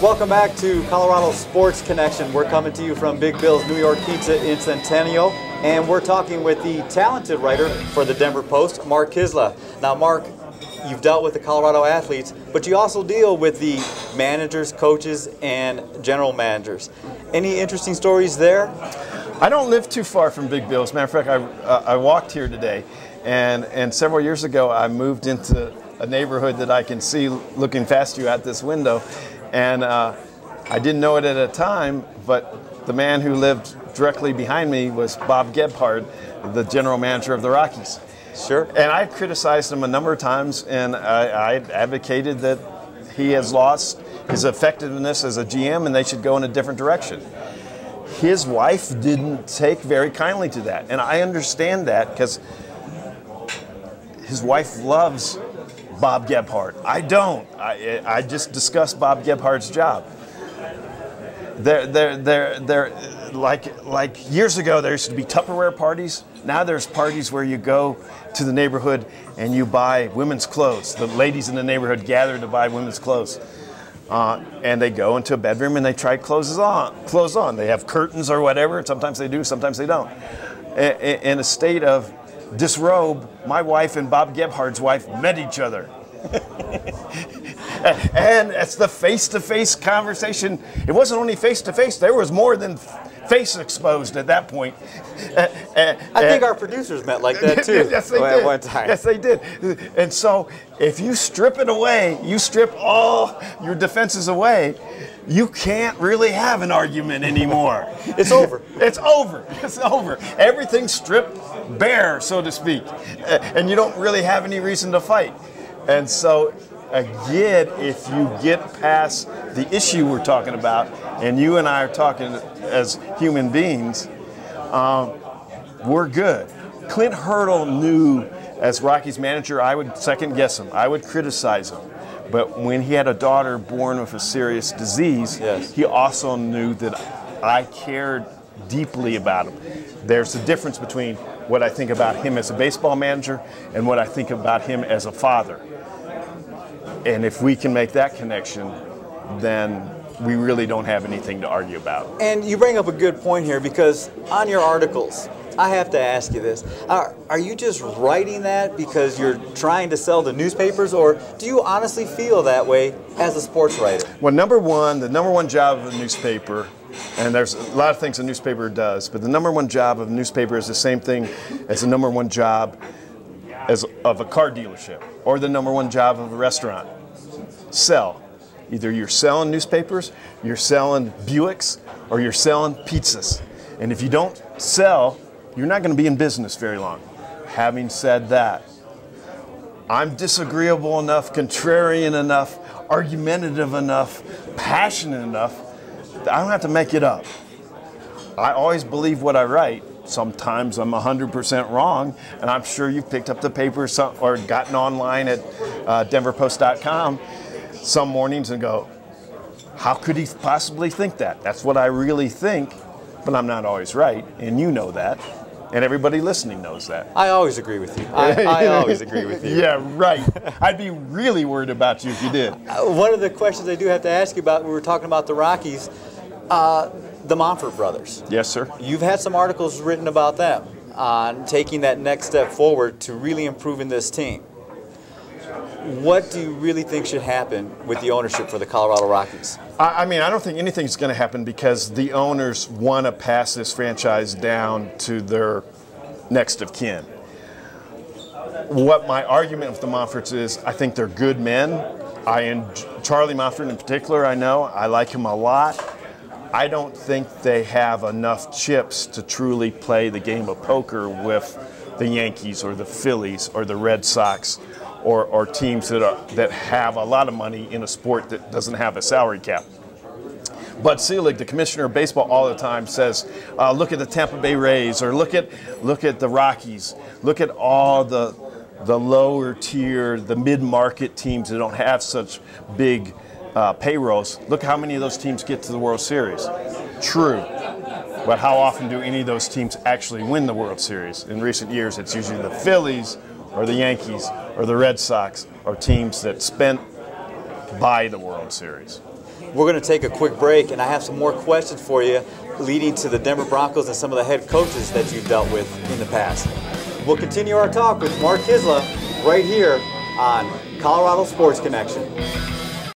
Welcome back to Colorado Sports Connection. We're coming to you from Big Bill's New York Pizza in Centennial, and we're talking with the talented writer for the Denver Post, Mark Kiszla. Now, Mark, you've dealt with the Colorado athletes, but you also deal with the managers, coaches, and general managers. Any interesting stories there? I don't live too far from Big Bill. As a matter of fact, I, uh, I walked here today, and, and several years ago I moved into a neighborhood that I can see looking past you out this window. And uh, I didn't know it at a time, but the man who lived directly behind me was Bob Gebhard, the general manager of the Rockies. Sure. And I've criticized him a number of times, and I, I advocated that he has lost his effectiveness as a GM and they should go in a different direction. His wife didn't take very kindly to that, and I understand that because his wife loves Bob Gebhard. I don't. I, I just discussed Bob Gebhard's job. They're, they're, they're, they're, like, like years ago, there used to be Tupperware parties. Now there's parties where you go to the neighborhood and you buy women's clothes. The ladies in the neighborhood gather to buy women's clothes. Uh, and they go into a bedroom and they try clothes on. Clothes on. They have curtains or whatever. Sometimes they do, sometimes they don't. In a state of disrobe, my wife and Bob Gebhard's wife met each other. and it's the face-to-face conversation. It wasn't only face-to-face. There was more than face exposed at that point. I think our producers met like that too. yes, they did. one time. Yes, they did. And so, if you strip it away, you strip all your defenses away. You can't really have an argument anymore. it's over. It's over. It's over. Everything's stripped bare, so to speak, and you don't really have any reason to fight. And so, again, if you get past the issue we're talking about, and you and I are talking as human beings, um, we're good. Clint Hurdle knew as Rocky's manager, I would second guess him, I would criticize him. But when he had a daughter born with a serious disease, yes. he also knew that I cared deeply about him. There's a difference between what I think about him as a baseball manager and what I think about him as a father. And if we can make that connection, then we really don't have anything to argue about. And you bring up a good point here because on your articles, I have to ask you this. Are, are you just writing that because you're trying to sell the newspapers, or do you honestly feel that way as a sports writer? Well, number one, the number one job of a newspaper, and there's a lot of things a newspaper does, but the number one job of a newspaper is the same thing as the number one job as of a car dealership or the number one job of a restaurant. Sell. Either you're selling newspapers, you're selling Buicks, or you're selling pizzas. And if you don't sell, you're not going to be in business very long. Having said that, I'm disagreeable enough, contrarian enough, argumentative enough, passionate enough that I don't have to make it up. I always believe what I write. Sometimes I'm 100% wrong, and I'm sure you've picked up the paper or gotten online at uh, denverpost.com some mornings and go, how could he possibly think that? That's what I really think, but I'm not always right, and you know that. And everybody listening knows that. I always agree with you. I, I always agree with you. Yeah, right. I'd be really worried about you if you did. Uh, one of the questions I do have to ask you about, we were talking about the Rockies, uh, the Monfort brothers. Yes, sir. You've had some articles written about them on taking that next step forward to really improving this team. What do you really think should happen with the ownership for the Colorado Rockies? I, mean, I don't think anything's going to happen because the owners want to pass this franchise down to their next of kin. What my argument with the Monforts is, I think they're good men. I and Charlie Monfort in particular, I know I like him a lot. I don't think they have enough chips to truly play the game of poker with the Yankees or the Phillies or the Red Sox or, or teams that, are, that have a lot of money in a sport that doesn't have a salary cap. Bud Selig, the commissioner of baseball, all the time says, uh, "Look at the Tampa Bay Rays, or look at look at the Rockies. Look at all the the lower tier, the mid-market teams that don't have such big uh, payrolls. Look how many of those teams get to the World Series. True, but how often do any of those teams actually win the World Series? In recent years, it's usually the Phillies or the Yankees or the Red Sox or teams that spent by the World Series. We're going to take a quick break, and I have some more questions for you leading to the Denver Broncos and some of the head coaches that you've dealt with in the past. We'll continue our talk with Mark Kiszla right here on Colorado Sports Connection.